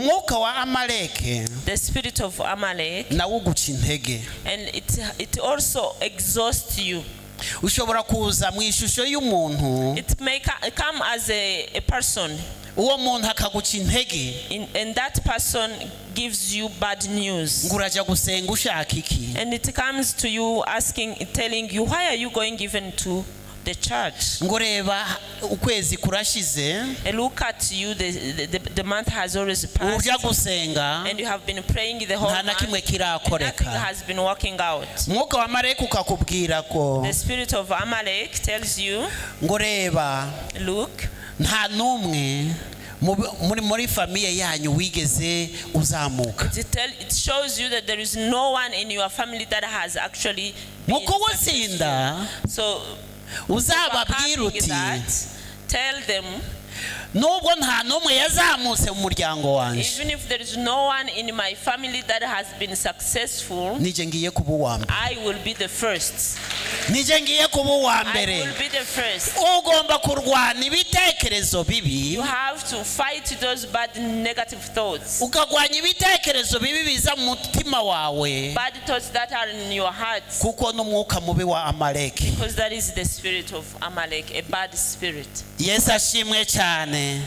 umwuka wa amaleke the spirit of Amalek, nawo uguca intege and it, it also exhausts you. ushobora kuza mu ishusho y'umuntu. It may come as a, a person, uwo muntu akaguca intege in, and that person gives you bad news. ngo urajya gusenga ushaka iki And it comes to you asking, telling you, why are you going even to the church? ngo reba ukwezi kurashize look at you, the, the, the, month has always passed. ujya gusenga And you have been praying the whole nta na kimwe kirakoreka has been working out. umwuka wa marayika ukakubwira ko The spirit of Amalek tells you, ngo reba look, nta n'umwe mu- muri muri famiye yanyu wigeze uzamuka it, shows you that there is no one in your family that has actually been mu kuwutsinda So, uzababwira overcoming uti nubwo nta n'umwe yazamutse mu muryango wanjye. Nije ngiye kuba uwa mbere. Nije ngiye kuba uwa mbere. ugomba kurwana ibitekerezo bibi. Ukagwanya ibitekerezo bibi biza mu mutima wawe. Kuko n'umwuka mubi wa amaleki. Yesu ashimwe cyane.